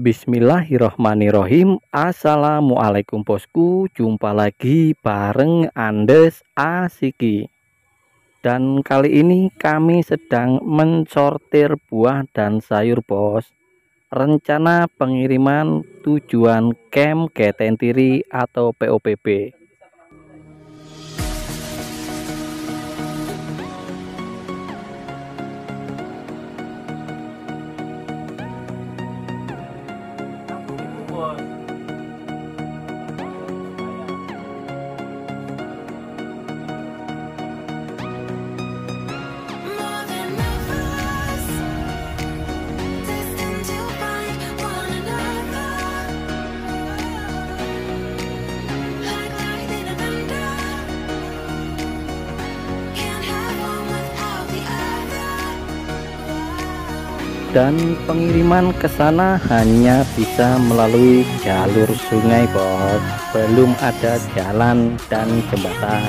Bismillahirrohmanirrohim Assalamualaikum bosku. Jumpa lagi bareng Andes Asiki. Dan kali ini kami sedang mensortir buah dan sayur bos. Rencana pengiriman tujuan camp Ketentiri atau POPB dan pengiriman ke sana hanya bisa melalui jalur sungai bos belum ada jalan dan jembatan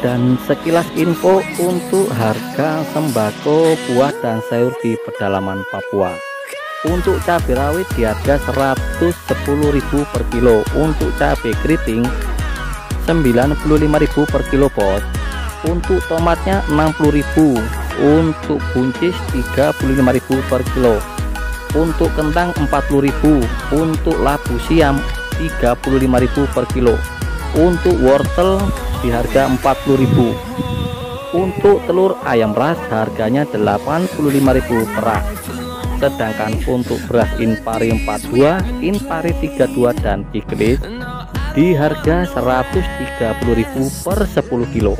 Dan sekilas info untuk harga sembako buah dan sayur di pedalaman Papua. Untuk cabai rawit di harga 110.000 per kilo. Untuk cabai keriting 95.000 per kilo bos. Untuk tomatnya 60.000 untuk buncis 35.000 per kilo. Untuk kentang 40.000 untuk labu siam 35.000 per kilo. Untuk wortel di harga 40.000 untuk telur ayam ras harganya 85.000 per rak sedangkan untuk beras Inpari 42, Inpari 32 dan Kikris di harga 130.000 per 10 kilo.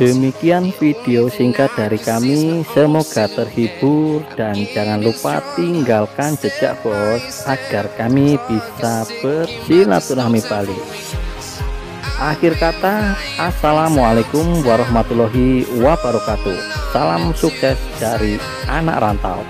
Demikian video singkat dari kami. Semoga terhibur Dan jangan lupa tinggalkan jejak bos Agar kami bisa bersilaturahmi balik. Akhir kata Assalamualaikum warahmatullahi wabarakatuh. Salam sukses dari anak rantau